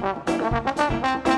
Thank you.